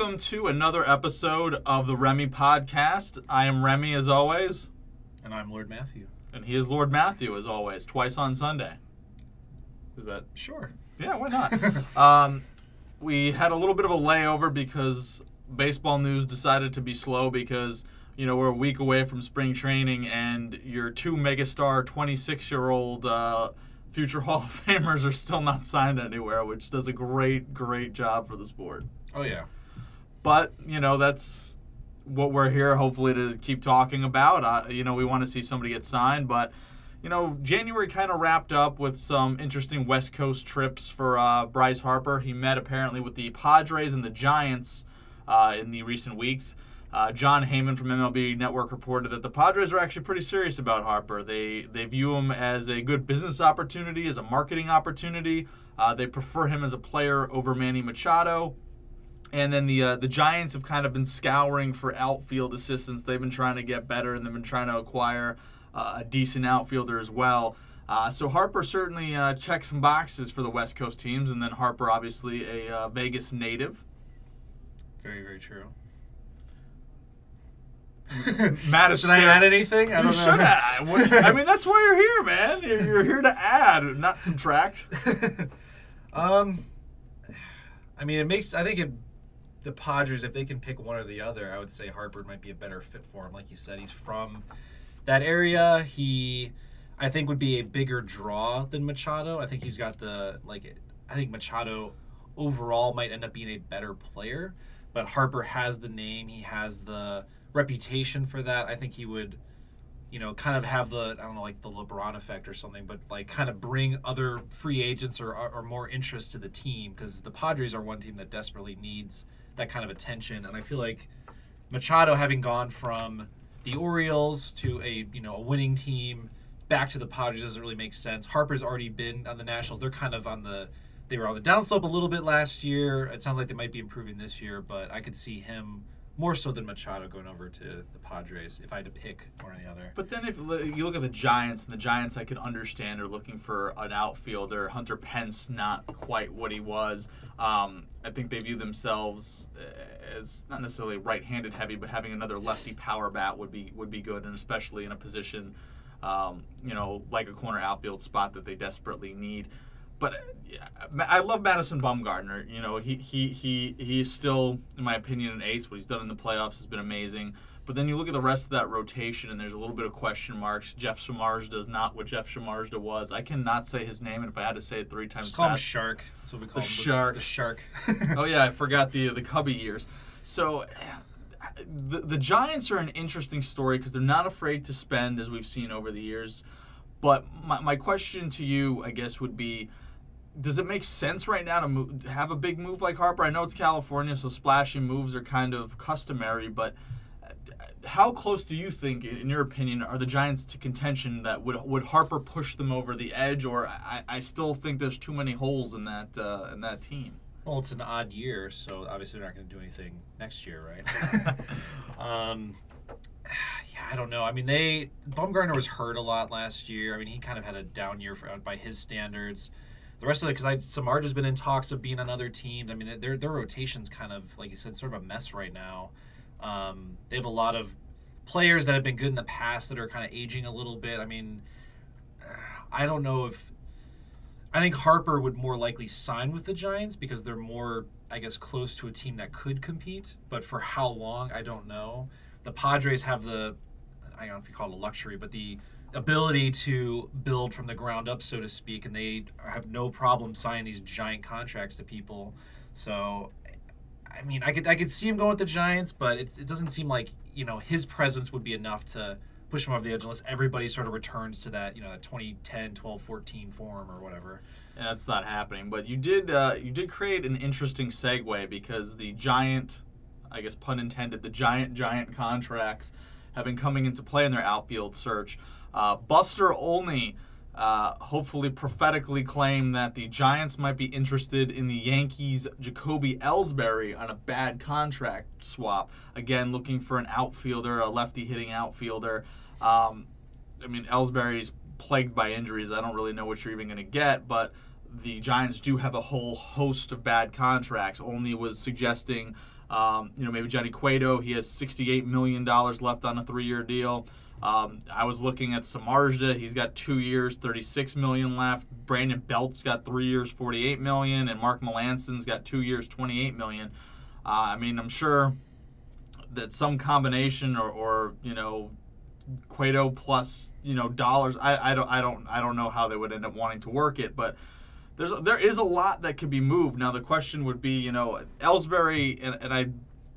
welcome to another episode of the Remy podcast. I am Remy as always, And I'm Lord Matthew. and he is Lord Matthew as always, twice on Sunday. Is that Sure. Yeah, why not? um, we had a little bit of a layover because baseball news decided to be slow because you know we're a week away from spring training and your two megastar 26 year old uh, future Hall of Famers are still not signed anywhere, which does a great great job for the sport. Oh yeah. But you know that's what we're here hopefully to keep talking about. Uh, you know we want to see somebody get signed, but you know January kind of wrapped up with some interesting West Coast trips for uh, Bryce Harper. He met apparently with the Padres and the Giants uh, in the recent weeks. Uh, Jon Heyman from MLB Network reported that the Padres are actually pretty serious about Harper. They they view him as a good business opportunity, as a marketing opportunity. Uh, they prefer him as a player over Manny Machado. And then the uh, the Giants have kind of been scouring for outfield assistance. They've been trying to get better, and they've been trying to acquire uh, a decent outfielder as well. Uh, so Harper certainly uh, checks some boxes for the West Coast teams, and then Harper obviously a uh, Vegas native. Very very true. Matt is Should I add anything? I You don't should know. add. What- I mean, that's why you're here, man. You're, you're here to add, not subtract. um, I mean, it makes. I think it. The Padres, if they can pick one or the other, I would say Harper might be a better fit for him. Like you said, he's from that area. He, I think, would be a bigger draw than Machado. I think he's got the like. I think Machado overall might end up being a better player, but Harper has the name. He has the reputation for that. I think he would you know, kind of have the I don't know, like the LeBron effect or something, but like kind of bring other free agents or, or more interest to the team because the Padres are one team that desperately needs that kind of attention, and I feel like Machado having gone from the Orioles to a you know a winning team back to the Padres doesn't really make sense. Harper's already been on the Nationals; they're kind of on the they were on the downslope a little bit last year. It sounds like they might be improving this year, but I could see him more so than Machado going over to the Padres if I had to pick one or the other. But then if you look at the Giants, and the Giants I could understand are looking for an outfielder. Hunter Pence not quite what he was. Um, I think they view themselves as not necessarily right-handed heavy, but having another lefty power bat would be would be good, and especially in a position, um, you know, like a corner outfield spot that they desperately need. But I love Madison Bumgarner. You know, he he he he is still, in my opinion, an ace. What he's done in the playoffs has been amazing. But then you look at the rest of that rotation, and there's a little bit of question marks. Jeff Samardzija does not what Jeff Samardzija was. I cannot say his name, and if I had to say it three times Just call him Shark. That's what we call The him. Shark. The Shark. oh yeah, I forgot the the Cubby years. So the the Giants are an interesting story because they're not afraid to spend, as we've seen over the years. But my, my question to you, I guess, would be. Does it make sense right now to move, have a big move like Harper? I know it's California, so splashy moves are kind of customary, but how close do you think, in your opinion, are the Giants to contention that would would Harper push them over the edge, or I, I still think there's too many holes in that uh, in that team. well, it's an odd year, so obviously they're not going to do anything next year, right? um, yeah, I don't know. I mean, they Bumgarner was hurt a lot last year. I mean, he kind of had a down year for, by his standards. The rest of it, because I Samard has been in talks of being on other teams. I mean, their their rotation's kind of like you said, sort of a mess right now. Um, they have a lot of players that have been good in the past that are kind of aging a little bit. I mean, I don't know if I think Harper would more likely sign with the Giants because they're more, I guess, close to a team that could compete. But for how long, I don't know. The Padres have the, I don't know if you call it a luxury, but the ability to build from the ground up, so to speak, and they have no problem signing these giant contracts to people. So, I mean, I could I could see him going with the Giants, but it, it doesn't seem like you know his presence would be enough to push him over the edge unless everybody sort of returns to that you know that 2010 12 14 form or whatever Yeah, that's not happening. But you did uh, you did create an interesting segue because the giant, I guess pun intended, the giant giant contracts have been coming into play in their outfield search. Uh, Buster Olney uh, hopefully prophetically claimed that the Giants might be interested in the Yankees' Jacoby Ellsbury on a bad contract swap. Again, looking for an outfielder, a lefty hitting outfielder. Um, I mean, Ellsbury's plagued by injuries. I don't really know what you're even going to get, but the Giants do have a whole host of bad contracts. Olney was suggesting Um, you know, maybe Johnny Cueto, he has $68 million left on a three year deal. Um, I was looking at Samardzija. He's got two years, 36 million left. Brandon Belt's got three years, 48 million, and Mark Melancon's got two years, 28 million. Uh, I mean, I'm sure that some combination or, or you know Cueto plus you know dollars. I, I don't I don't I don't know how they would end up wanting to work it, but there's there is a lot that could be moved. Now the question would be you know Ellsbury and, and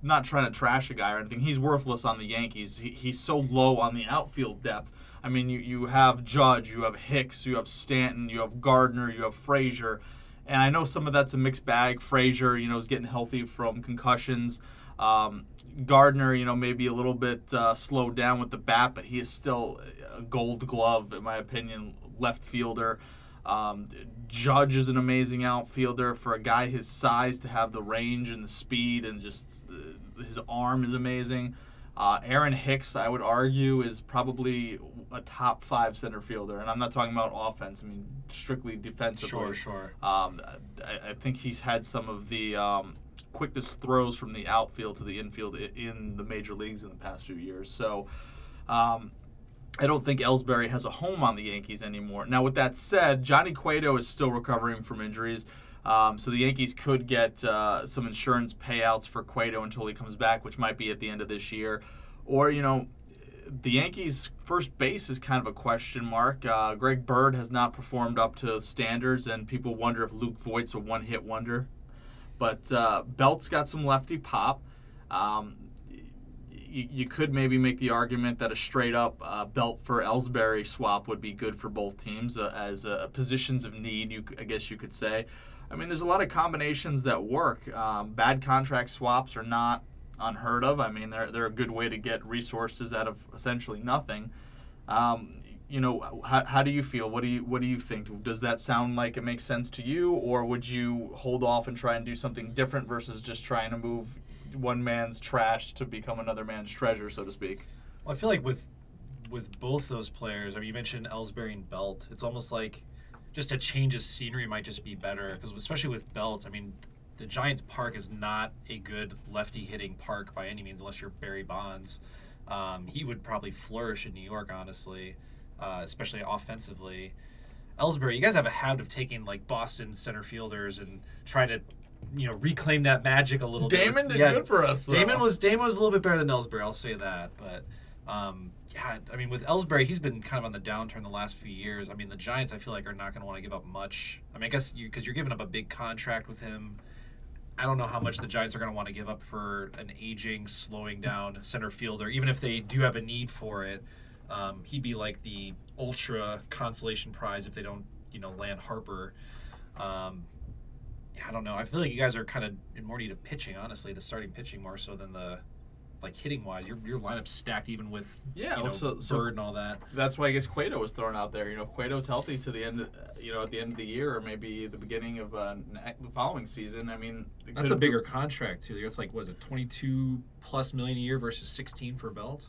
I'm not trying to trash a guy or anything. He's worthless on the Yankees. He, he's so low on the outfield depth. I mean you you have Judge, you have Hicks, you have Stanton, you have Gardner, you have Frazier. And I know some of that's a mixed bag. Frazier, you know, is getting healthy from concussions. Um, Gardner, you know, maybe a little bit uh, slowed down with the bat, but he is still a gold glove, in my opinion, left fielder. Um, Judge is an amazing outfielder for a guy his size to have the range and the speed and just uh, his arm is amazing. Uh, Aaron Hicks, I would argue, is probably a top five center fielder, and I'm not talking about offense. I mean strictly defensively. Sure, sure. Um, I, I, think he's had some of the um, quickest throws from the outfield to the infield in the major leagues in the past few years. So. Um, I don't think Ellsbury has a home on the Yankees anymore. Now, with that said, Johnny Cueto is still recovering from injuries. Um, so the Yankees could get uh, some insurance payouts for Cueto until he comes back, which might be at the end of this year. Or, you know, the Yankees' first base is kind of a question mark. Uh, Greg Bird has not performed up to standards, and people wonder if Luke Voit's a one hit wonder. But uh, Belt's got some lefty pop. Um, you, you, could maybe make the argument that a straight up uh, Belt for Ellsbury swap would be good for both teams uh, as uh, positions of need, you, I guess you could say. I mean, there's a lot of combinations that work. Um, bad contract swaps are not unheard of. I mean, they're, they're a good way to get resources out of essentially nothing. Um, you know, how, how do you feel? What do you what do you think? Does that sound like it makes sense to you, or would you hold off and try and do something different versus just trying to move one man's trash to become another man's treasure, so to speak? Well, I feel like with with both those players, I mean, you mentioned Ellsbury and Belt. It's almost like just a change of scenery might just be better because especially with Belt, I mean, the Giants Park is not a good lefty hitting park by any means unless you're Barry Bonds. Um, he would probably flourish in New York, honestly, uh, especially offensively. Ellsbury, you guys have a habit of taking like Boston center fielders and trying to, you know, reclaim that magic a little Damon bit. Damon did yeah, good for us. Though. Damon was Damon was a little bit better than Ellsbury, I'll say that. But um, yeah, I mean, with Ellsbury, he's been kind of on the downturn the last few years. I mean, the Giants, I feel like, are not going to want to give up much. I mean, I guess you because you're giving up a big contract with him. I don't know how much the Giants are going to want to give up for an aging, slowing down center fielder, even if they do have a need for it. Um, he'd be like the ultra consolation prize if they don't, you know, land Harper. Um, I don't know. I feel like you guys are kind of in more need of pitching, honestly, the starting pitching more so than the like hitting wise, your your lineup's stacked even with yeah, you know, so, so Bird and all that. That's why I guess Cueto was thrown out there. You know, if Cueto's healthy to the end, of, you know, at the end of the year or maybe the beginning of uh, the following season. I mean, that's a bigger contract too. That's like was it twenty two plus million a year versus sixteen for Belt.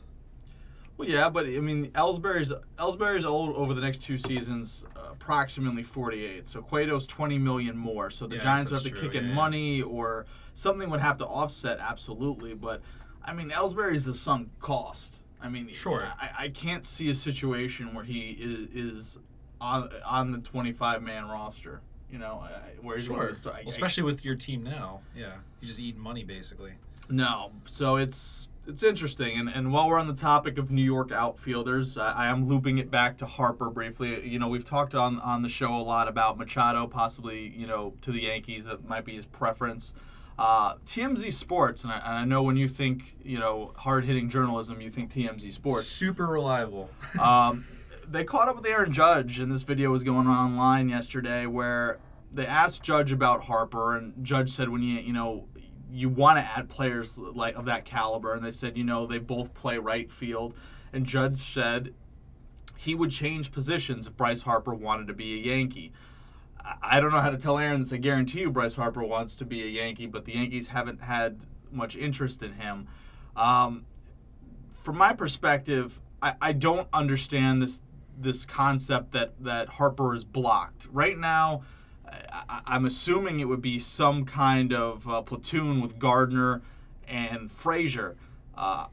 Well, yeah, but I mean, Ellsbury's Ellsbury's old over the next two seasons, uh, approximately forty-eight. So Cueto's twenty million more. So the yeah, Giants would have to true, kick in yeah. money, or something would have to offset. Absolutely, but I mean, Ellsbury's the sunk cost. I mean, sure. I, I can't see a situation where he is, is on on the 25 man roster. You know, where he's sure. start. Well, especially with your team now. Yeah, you just eating money basically. No, so it's it's interesting, and and while we're on the topic of New York outfielders, I, I am looping it back to Harper briefly. You know, we've talked on on the show a lot about Machado, possibly you know to the Yankees that might be his preference. Uh, TMZ Sports, and I, and I, know when you think, you know, hard hitting journalism, you think TMZ Sports. Super reliable. um, they caught up with Aaron Judge, and this video was going online yesterday where they asked Judge about Harper, and Judge said, when you, you know, you want to add players like of that caliber, and they said, you know, they both play right field, and Judge said he would change positions if Bryce Harper wanted to be a Yankee. I don't know how to tell Aaron this. I guarantee you Bryce Harper wants to be a Yankee, but the Yankees haven't had much interest in him. Um, from my perspective, I, I don't understand this this concept that, that Harper is blocked. Right now, I, am assuming it would be some kind of uh, platoon with Gardner and Frazier. Uh,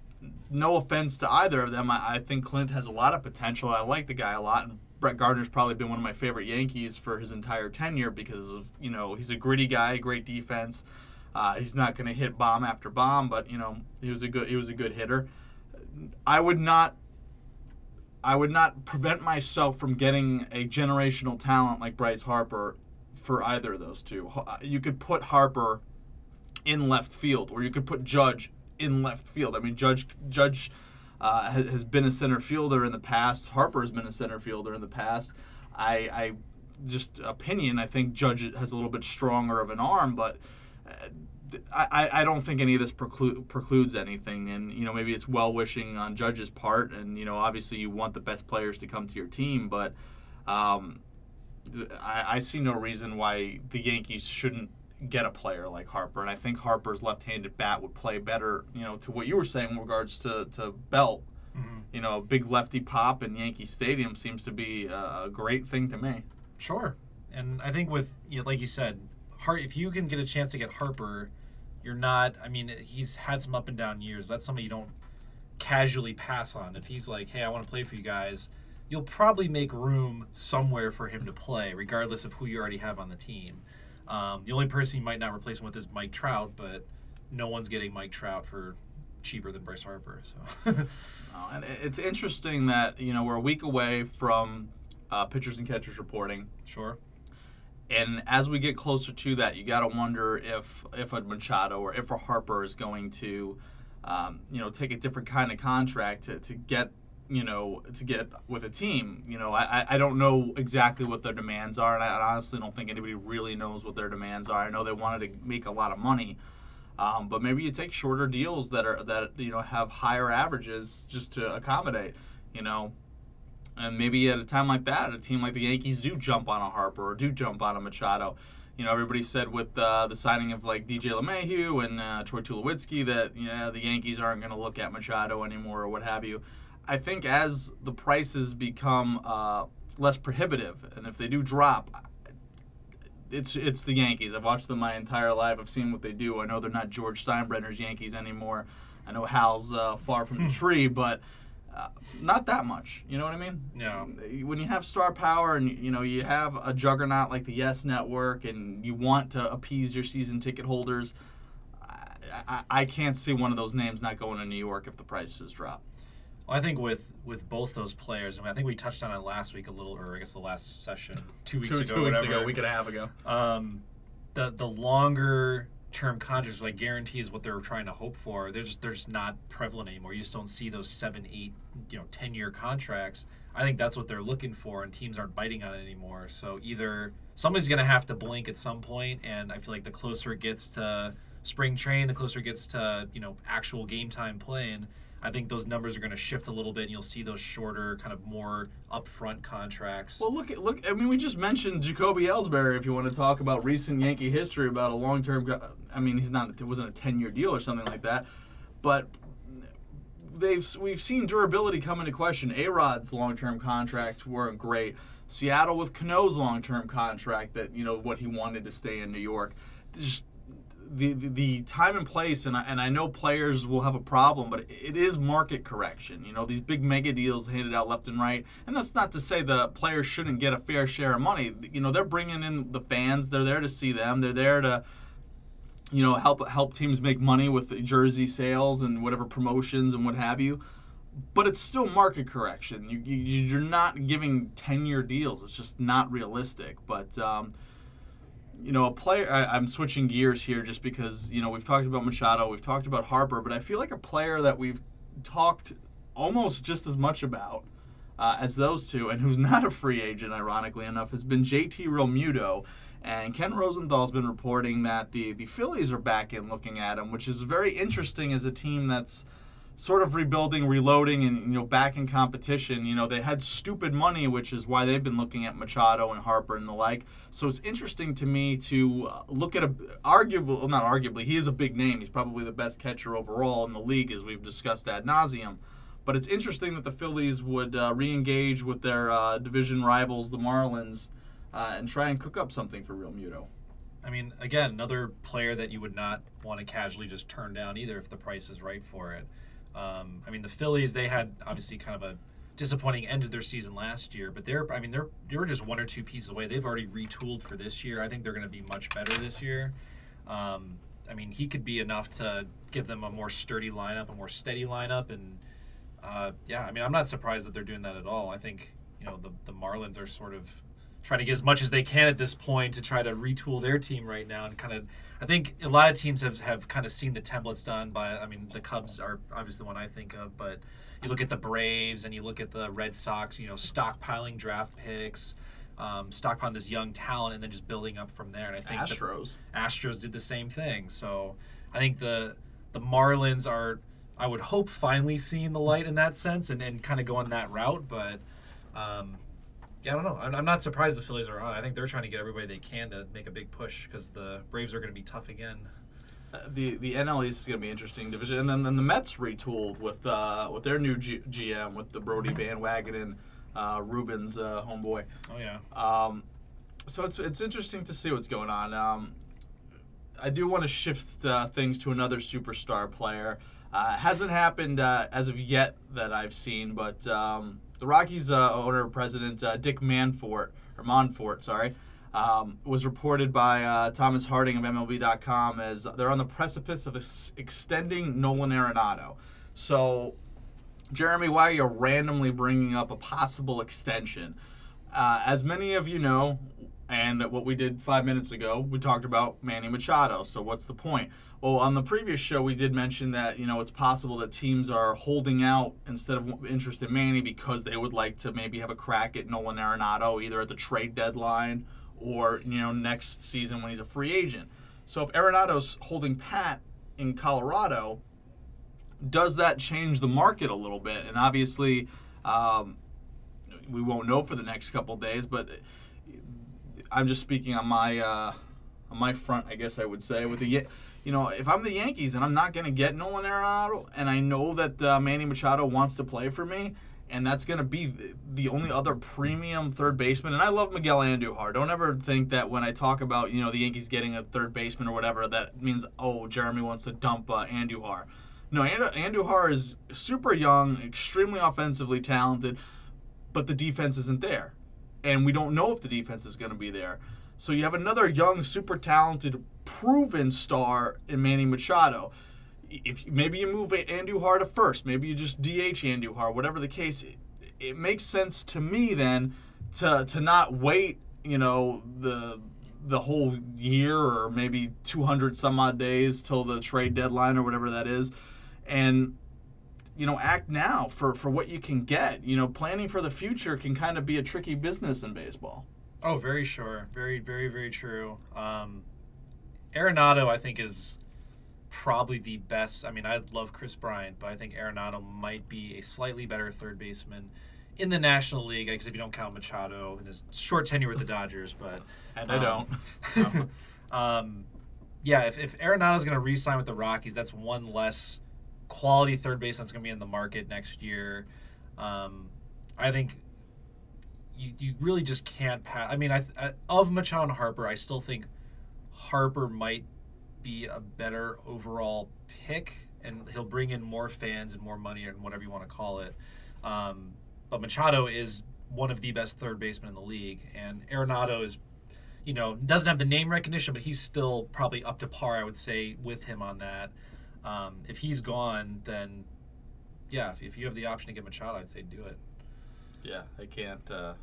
no offense to either of them, I, I think Clint has a lot of potential. I like the guy a lot, and Brett Gardner's probably been one of my favorite Yankees for his entire tenure because of you know he's a gritty guy, great defense. Uh, he's not going to hit bomb after bomb, but you know he was a good he was a good hitter. I would not I would not prevent myself from getting a generational talent like Bryce Harper for either of those two. You could put Harper in left field, or you could put Judge in left field. I mean, Judge Judge uh, has, has, been a center fielder in the past. Harper has been a center fielder in the past. I, I just opinion. I think Judge has a little bit stronger of an arm, but. Uh, I, I don't think any of this preclude, precludes anything, and you know maybe it's well wishing on Judge's part, and you know obviously you want the best players to come to your team, but um, I, I see no reason why the Yankees shouldn't get a player like Harper, and I think Harper's left-handed bat would play better. You know, to what you were saying in regards to to Belt. Mm-hmm. You know, a big lefty pop in Yankee Stadium seems to be a great thing to me. Sure, and I think with you know, like you said, Hart, if you can get a chance to get Harper, you're not. I mean, he's had some up and down years. That's something you don't casually pass on. If he's like, "Hey, I want to play for you guys," you'll probably make room somewhere for him to play, regardless of who you already have on the team. Um, the only person you might not replace him with is Mike Trout, but no one's getting Mike Trout for cheaper than Bryce Harper. So, oh, and it's interesting that you know we're a week away from uh, pitchers and catchers reporting. Sure. And as we get closer to that, you got to wonder if if a Machado or if a Harper is going to, um, you know, take a different kind of contract to, to get you know, to get with a team. You know, I, I don't know exactly what their demands are, and I honestly don't think anybody really knows what their demands are. I know they wanted to make a lot of money, um, but maybe you take shorter deals that are that you know have higher averages just to accommodate. You know, and maybe at a time like that, a team like the Yankees do jump on a Harper or do jump on a Machado. You know, everybody said with uh, the signing of like DJ LeMahieu and uh, Troy Tulowitzki that yeah, the Yankees aren't going to look at Machado anymore or what have you. I think as the prices become uh, less prohibitive, and if they do drop, it's it's the Yankees. I've watched them my entire life. I've seen what they do. I know they're not George Steinbrenner's Yankees anymore. I know Hal's uh, far from the hmm. tree, but uh, not that much. You know what I mean? Yeah. When you have star power and you know you have a juggernaut like the Yes Network, and you want to appease your season ticket holders, I, I, I can't see one of those names not going to New York if the prices drop. Well, I think with with both those players, I mean, I think we touched on it last week a little, or I guess the last session, two weeks two, ago, two weeks whatever. ago, week and a half ago. Um, the the longer term contracts, like guarantees, what they're trying to hope for, they're just they're just not prevalent anymore. You just don't see those seven, eight, you know, ten year contracts. I think that's what they're looking for, and teams aren't biting on it anymore. So either somebody's going to have to blink at some point, and I feel like the closer it gets to spring train, the closer it gets to you know actual game time playing I think those numbers are going to shift a little bit, and you'll see those shorter, kind of more upfront contracts. Well, look, look. I mean, we just mentioned Jacoby Ellsbury. If you want to talk about recent Yankee history, about a long-term. I mean, he's not. It wasn't a ten-year deal or something like that, but they've we've seen durability come into question. A Rod's long-term contracts weren't great. Seattle with Cano's long-term contract that you know what he wanted to stay in New York. Just the, the, time and place, and I, and I know players will have a problem, but it is market correction. You know, these big mega deals handed out left and right, and that's not to say the players shouldn't get a fair share of money. You know, they're bringing in the fans. They're there to see them. They're there to, you know, help help teams make money with jersey sales and whatever promotions and what have you. But it's still market correction. You, you you're not giving ten year deals. It's just not realistic. But um, you know, a player. I, am switching gears here just because you know we've talked about Machado, we've talked about Harper, but I feel like a player that we've talked almost just as much about uh, as those two, and who's not a free agent, ironically enough, has been JT Realmuto. And Ken Rosenthal's been reporting that the the Phillies are back in looking at him, which is very interesting as a team that's sort of rebuilding, reloading, and you know back in competition. You know they had stupid money, which is why they've been looking at Machado and Harper and the like. So it's interesting to me to uh, look at a arguable, well, not arguably, he is a big name. He's probably the best catcher overall in the league, as we've discussed ad nauseum. But it's interesting that the Phillies would uh, re-engage with their uh, division rivals, the Marlins, uh, and try and cook up something for Realmuto. I mean, again, another player that you would not want to casually just turn down either if the price is right for it. Um, I mean, the Phillies they had obviously kind of a disappointing end of their season last year, but they're I mean they're they were just one or two pieces away. They've already retooled for this year. I think they're going to be much better this year. Um, I mean, he could be enough to give them a more sturdy lineup, a more steady lineup, and uh, yeah, I mean, I'm not surprised that they're doing that at all. I think you know the the Marlins are sort of trying to get as much as they can at this point to try to retool their team right now and kind of I think a lot of teams have, have kind of seen the templates done by I mean the Cubs are obviously the one I think of but you look at the Braves and you look at the Red Sox you know stockpiling draft picks um, stockpiling this young talent and then just building up from there. And I think Astros the Astros. Did the same thing. So I think the the Marlins are I would hope finally seeing the light in that sense and, and kind of going that route but um, yeah, I don't know. I'm, I'm not surprised the Phillies are on. I think they're trying to get everybody they can to make a big push because the Braves are going to be tough again. Uh, the the NL East is going to be interesting division, and then, then the Mets retooled with uh, with their new G- GM with the Brodie Van Wagenen, uh, Rubens uh, homeboy. Oh yeah. Um, so it's it's interesting to see what's going on. Um, I do want to shift uh, things to another superstar player. Uh, hasn't happened uh, as of yet that I've seen, but um, the Rockies uh, owner president uh, Dick Manfort or Monfort, sorry, um, was reported by uh, Thomas Harding of MLB.com as they're on the precipice of ex- extending Nolan Arenado. So, Jeremy, why are you randomly bringing up a possible extension? As many of you know, and what we did five minutes ago, we talked about Manny Machado. So what's the point? Well, on the previous show, we did mention that you know it's possible that teams are holding out instead of interest in Manny because they would like to maybe have a crack at Nolan Arenado either at the trade deadline or you know next season when he's a free agent. So if Arenado's holding pat in Colorado, does that change the market a little bit? And obviously, um, we won't know for the next couple days, but I'm just speaking on my uh, on my front, I guess I would say. With the you know, if I'm the Yankees and I'm not going to get Nolan Arenado, and I know that uh, Manny Machado wants to play for me, and that's going to be the only other premium third baseman. And I love Miguel Andujar. Don't ever think that when I talk about you know the Yankees getting a third baseman or whatever, that means oh Jeremy wants to dump uh, Andujar. No, Andujar is super young, extremely offensively talented, but the defense isn't there and we don't know if the defense is going to be there. So you have another young, super talented, proven star in Manny Machado. If maybe you move Andujar to first, maybe you just DH Andujar, whatever the case, it, it makes sense to me then to to not wait, you know, the the whole year or maybe 200 some odd days till the trade deadline or whatever that is and you know, act now for, for what you can get. You know, planning for the future can kind of be a tricky business in baseball. Oh, very sure. Very, very, very true. Um, Arenado, I think, is probably the best. I mean, I love Kris Bryant, but I think Arenado might be a slightly better third baseman in the National League, I because if you don't count Machado and his short tenure with the Dodgers, but and I um, don't. um, yeah, if if Arenado's going to re-sign with the Rockies, that's one less quality third base that's going to be in the market next year. Um, I think you, you really just can't pass. I mean, I, I, of Machado and Harper, I still think Harper might be a better overall pick, and he'll bring in more fans and more money and whatever you want to call it. Um, but Machado is one of the best third basemen in the league, and Arenado is, you know, doesn't have the name recognition, but he's still probably up to par, I would say, with him on that. Um, if he's gone, then yeah, if, if, you have the option to get Machado, I'd say do it. Yeah, I can't. Uh,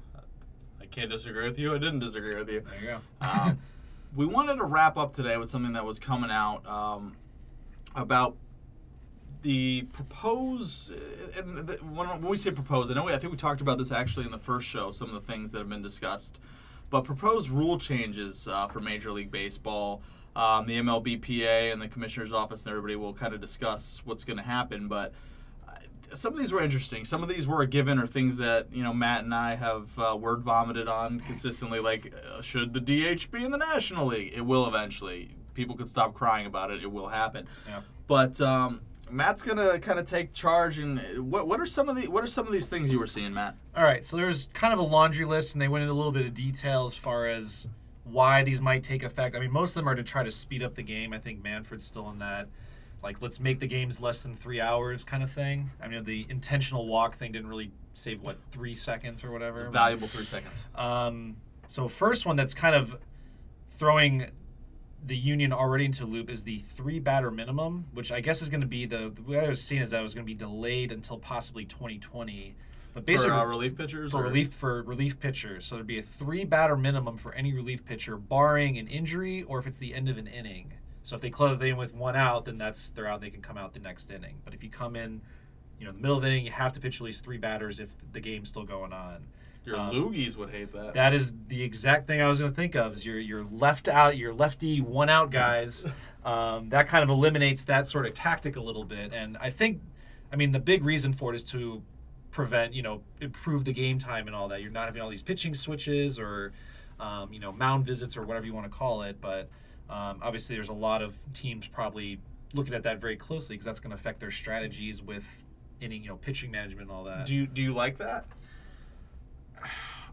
I can't disagree with you. I didn't disagree with you. There you go. um, we wanted to wrap up today with something that was coming out um, about the propose. And the, when, we say propose, I know we, I think we talked about this actually in the first show. Some of the things that have been discussed, but proposed rule changes uh, for Major League Baseball um, the MLBPA and the commissioner's office and everybody will kind of discuss what's going to happen. But uh, some of these were interesting. Some of these were a given or things that you know Matt and I have uh, word vomited on consistently. Like, uh, should the DH be in the National League? It will eventually. People can stop crying about it. It will happen. Yeah. But um, Matt's gonna kind of take charge. And what what are some of the what are some of these things you were seeing, Matt? All right. So there's kind of a laundry list, and they went into a little bit of detail as far as why these might take effect. I mean, most of them are to try to speed up the game. I think Manfred's still in that. Like, let's make the games less than three hours kind of thing. I mean, the intentional walk thing didn't really save, what, three seconds or whatever? It's valuable three seconds. Um, so, first one that's kind of throwing the union already into loop is the three batter minimum, which I guess is going to be the, the way I was seeing is that it was going to be delayed until possibly 2020. But basically, for uh, relief pitchers, for or? relief for relief pitchers. So there'd be a three batter minimum for any relief pitcher, barring an injury or if it's the end of an inning. So if they close the inning with one out, then that's they're out. They can come out the next inning. But if you come in, you know, the middle of the inning, you have to pitch at least three batters if the game's still going on. Your Um, loogies would hate that. That is the exact thing I was going to think of. Is your your left out, your lefty one out guys. Um, that kind of eliminates that sort of tactic a little bit. And I think, I mean, the big reason for it is to prevent, you know, improve the game time and all that. You're not having all these pitching switches or, um, you know, mound visits or whatever you want to call it. But um, obviously, there's a lot of teams probably looking at that very closely because that's going to affect their strategies with inning, you know, pitching management and all that. do you do you like that?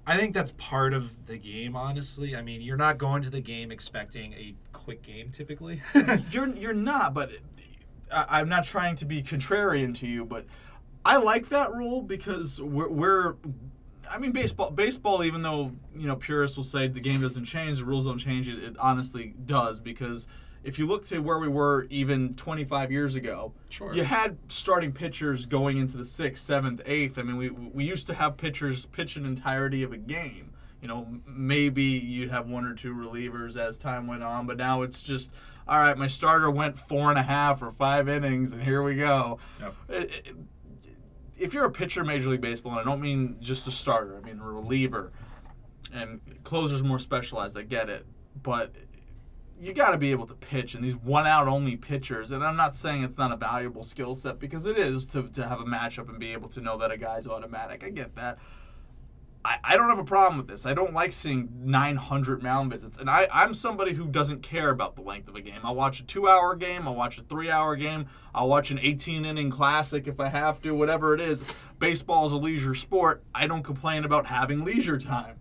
I think that's part of the game, honestly. I mean, you're not going to the game expecting a quick game typically. you're you're not, but I, I'm not trying to be contrarian to you, but I like that rule because we're, we're I mean baseball baseball even though you know purists will say the game doesn't change, the rules don't change, it, it honestly does because if you look to where we were even 25 years ago, Sure. you had starting pitchers going into the sixth, seventh, eighth. I mean, we we used to have pitchers pitch an entirety of a game. You know, maybe you'd have one or two relievers as time went on, but now it's just all right. My starter went four and a half or five innings, and here we go. Yep. It- it- if you're a pitcher, Major League Baseball, and I don't mean just a starter, I mean a reliever, and closers more specialized. I get it, but you got to be able to pitch and these one out only pitchers and i'm not saying it's not a valuable skill set because it is to, to have a matchup and be able to know that a guy's automatic i get that I, I don't have a problem with this. I don't like seeing 900 mound visits. And I, I'm somebody who doesn't care about the length of a game. I'll watch a two hour game, I'll watch a three hour game, I'll watch an 18 inning classic if I have to, whatever it is. Baseball is a leisure sport. I don't complain about having leisure time.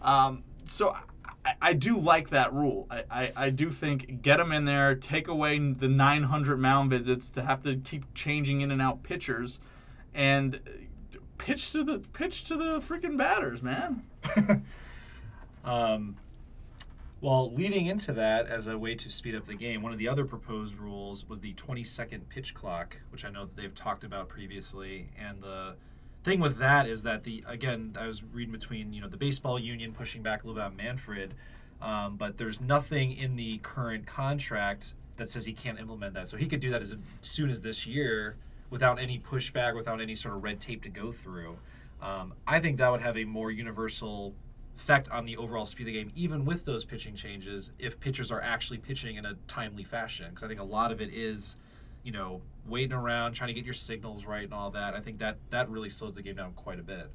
Um, so I, I do like that rule. I, I, I do think get them in there, take away the 900 mound visits to have to keep changing in and out pitchers, and pitch to the pitch to the freaking batters, man. Um, well, leading into that, as a way to speed up the game, one of the other proposed rules was the 20 second pitch clock, which I know that they've talked about previously. And the thing with that is that the again, I was reading between you know the baseball union pushing back a little bit Manfred, um, but there's nothing in the current contract that says he can't implement that. So he could do that as soon as this year without any pushback, without any sort of red tape to go through. Um, I think that would have a more universal effect on the overall speed of the game, even with those pitching changes, if pitchers are actually pitching in a timely fashion. Because I think a lot of it is, you know, waiting around, trying to get your signals right and all that. I think that that really slows the game down quite a bit.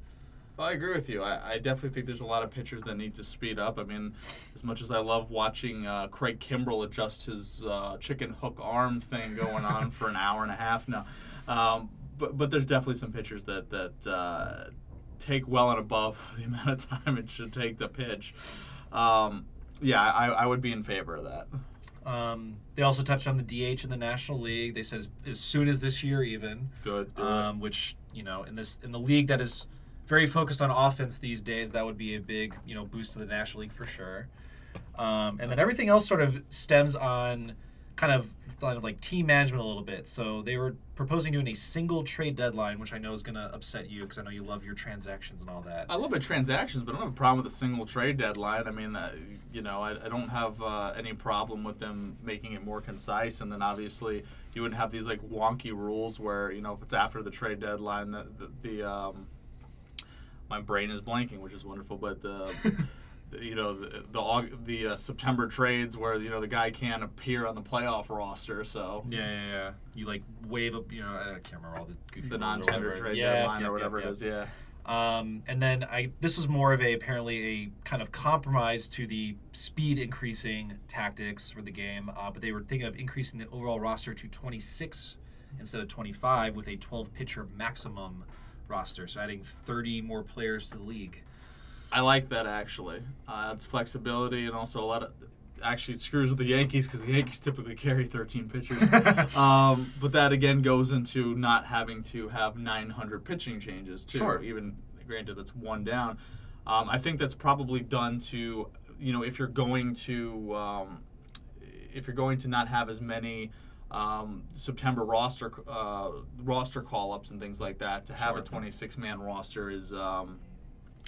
Well, I agree with you. I, I definitely think there's a lot of pitchers that need to speed up. I mean, as much as I love watching uh, Craig Kimbrel adjust his uh, chicken hook arm thing going on for an hour and a half now, um, but but there's definitely some pitchers that that uh, take well and above the amount of time it should take to pitch. Um, yeah, I, I would be in favor of that. Um, they also touched on the DH in the National League. They said as, as soon as this year, even, Good. um, which you know, in this in the league that is very focused on offense these days, that would be a big you know boost to the National League for sure. Um, and then everything else sort of stems on kind of kind of like team management a little bit. So they were proposing doing a single trade deadline, which I know is going to upset you because I know you love your transactions and all that. I love my transactions, but I don't have a problem with a single trade deadline. I mean, uh, you know, I, I don't have uh, any problem with them making it more concise. And then obviously, you wouldn't have these like wonky rules where you know if it's after the trade deadline, the the, the um, my brain is blanking, which is wonderful, but the. You know the the, the uh, September trades where you know the guy can't appear on the playoff roster, so Yeah, yeah, yeah. You like wave up, you know, I can't remember all the goofy the non-tender trade Yep, deadline yep, or whatever yep, yep. is. Yeah. Um, and then I this was more of a apparently a kind of compromise to the speed increasing tactics for the game, uh, but they were thinking of increasing the overall roster to 26 instead of 25 with a 12 pitcher maximum roster, so adding 30 more players to the league. I like that actually. Uh, it's flexibility and also a lot of. Actually, it screws with the Yankees because the Yankees typically carry 13 pitchers. um, but that again goes into not having to have 900 pitching changes too. Sure. Even granted, that's one down. Um, I think that's probably done to, you know, if you're going to, um, if you're going to not have as many um, September roster uh, roster call ups and things like that, to have Sure. a 26 man roster is, um,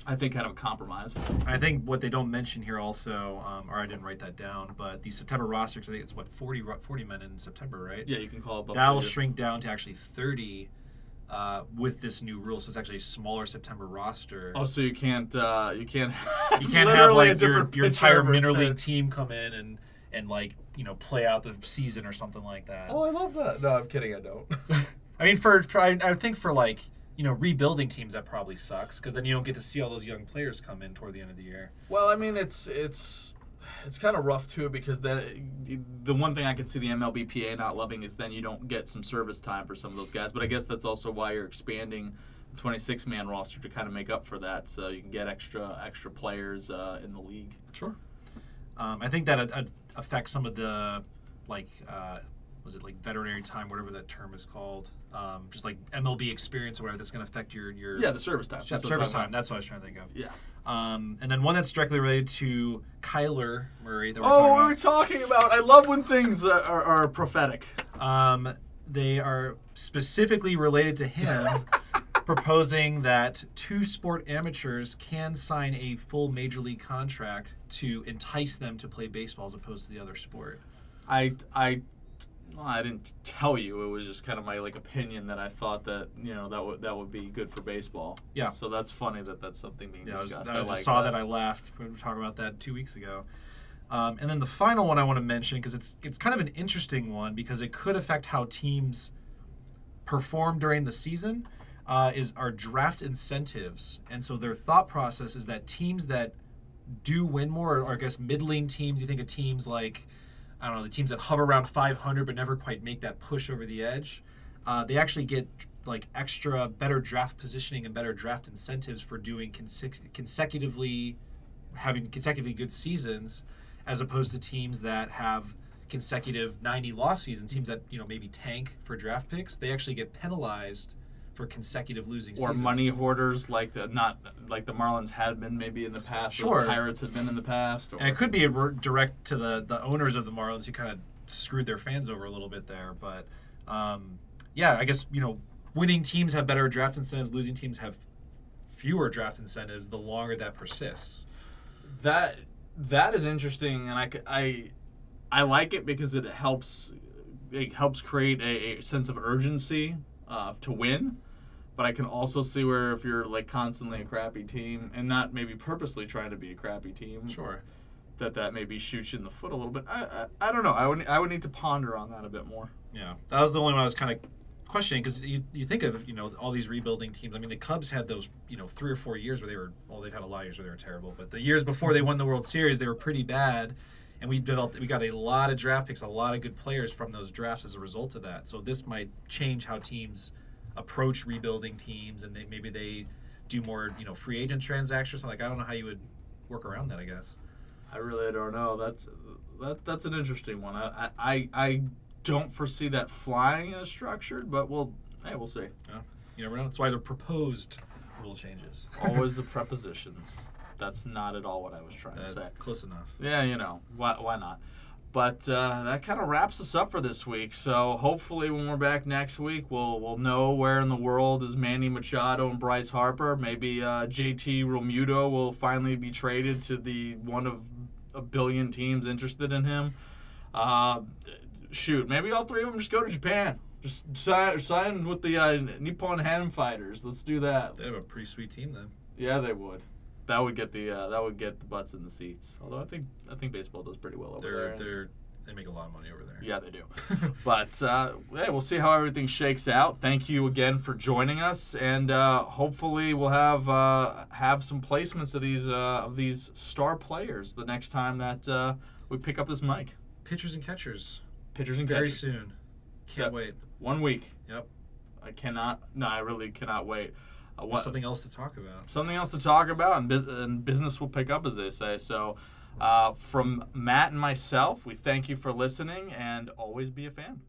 I think, kind of a compromise. I think what they don't mention here also, um, or I didn't write that down, but the September roster, 'cause I think it's what 40, 40 men in September, right? Yeah, you can call it. That'll shrink down to actually 30 uh, with this new rule. So it's actually a smaller September roster. Oh, so you can't uh, you can't you can't have like your, your entire minor league team come in and and like you know play out the season or something like that. Oh, I love that. No, I'm kidding. I don't. I mean, for, for I, I think for like you know rebuilding teams that probably sucks because then you don't get to see all those young players come in toward the end of the year. Well, I mean, it's it's it's kind of rough too because then the one thing I could see the MLBPA not loving is then you don't get some service time for some of those guys. But I guess that's also why you're expanding the 26 man roster to kind of make up for that, so you can get extra extra players uh, in the league. Sure. Um, I think that it, it affects some of the like uh, was it like veterinary time, whatever that term is called. Um, just like MLB experience or whatever. That's going to affect your your Yeah, the service time. Yeah, That's what I'm service time. That's what I was trying to think of. Yeah. Um, and then one that's directly related to Kyler Murray that we're Oh, we were talking talking about. I love when things uh, are, are prophetic. Um, they are specifically related to him, proposing that two sport amateurs can sign a full major league contract to entice them to play baseball as opposed to the other sport. I I well, I didn't tell you. It was just kind of my like opinion that I thought that you know that would that would be good for baseball. Yeah. So that's funny that that's something being Yeah, I, was, discussed. I just like saw that. I laughed. We were talking about that two weeks ago. Um, and then the final one I want to mention because it's it's kind of an interesting one because it could affect how teams perform during the season. Uh, is our draft incentives, and so their thought process is that teams that do win more, or I guess middling teams, you think of teams like I don't know the teams that hover around 500 but never quite make that push over the edge. Uh, they actually get like extra better draft positioning and better draft incentives for doing consec- consecutively having consecutively good seasons as opposed to teams that have consecutive 90 loss seasons teams that you know maybe tank for draft picks they actually get penalized for consecutive losing or seasons money hoarders like the not like the Marlins had been maybe in the past. Or Sure. the Pirates had been in the past. Or, and it could be direct to the the owners of the Marlins who kind of screwed their fans over a little bit there. But um, yeah, I guess you know winning teams have better draft incentives, losing teams have fewer draft incentives. The longer that persists, that that is interesting, and I I I like it because it helps it helps create a, a sense of urgency uh, to win. But I can also see where if you're like constantly a crappy team and not maybe purposely trying to be a crappy team, sure. that that maybe shoots you in the foot a little bit. I, I, I don't know. I would I would need to ponder on that a bit more. Yeah, that was the only one I was kind of questioning because you, you think of you know all these rebuilding teams. I mean, the Cubs had those you know three or four years where they were well, they've had a lot of years where they were terrible, but the years before they won the World Series, they were pretty bad. And we developed, we got a lot of draft picks, a lot of good players from those drafts as a result of that. So this might change how teams approach rebuilding teams, and they, maybe they do more, you know, free agent transactions. Like I don't know how you would work around that. I guess. I really don't know. That's that that's an interesting one. I I, I don't foresee that flying as structured, but we'll hey we'll see. Yeah. You never know. That's why they're proposed rule changes. Always the prepositions. That's not at all what I was trying to say. close enough. Yeah, you know why why not? But uh, that kind of wraps us up for this week. So hopefully, when we're back next week, we'll we'll know where in the world is Manny Machado and Bryce Harper. Maybe uh, JT Realmuto will finally be traded to the one of a billion teams interested in him. Uh, shoot, maybe all three of them just go to Japan. Just sign, sign with the uh, Nippon Ham Fighters. Let's do that. They have a pretty sweet team then. Yeah, they would. That would get the uh, that would get the butts in the seats. Although I think I think baseball does pretty well over They're there. they're they make a lot of money over there. Yeah, they do. but uh, hey, we'll see how everything shakes out. Thank you again for joining us, and uh, hopefully we'll have uh, have some placements of these uh, of these star players the next time that uh, we pick up this mic. Pitchers and catchers. Pitchers and Very catchers. soon. Can't Yep. wait. One week. Yep. I cannot. No, I really cannot wait. Uh, what, Something else to talk about. something else to talk about, and, bus- and business will pick up, as they say. So, uh, from Matt and myself, we thank you for listening, and always be a fan.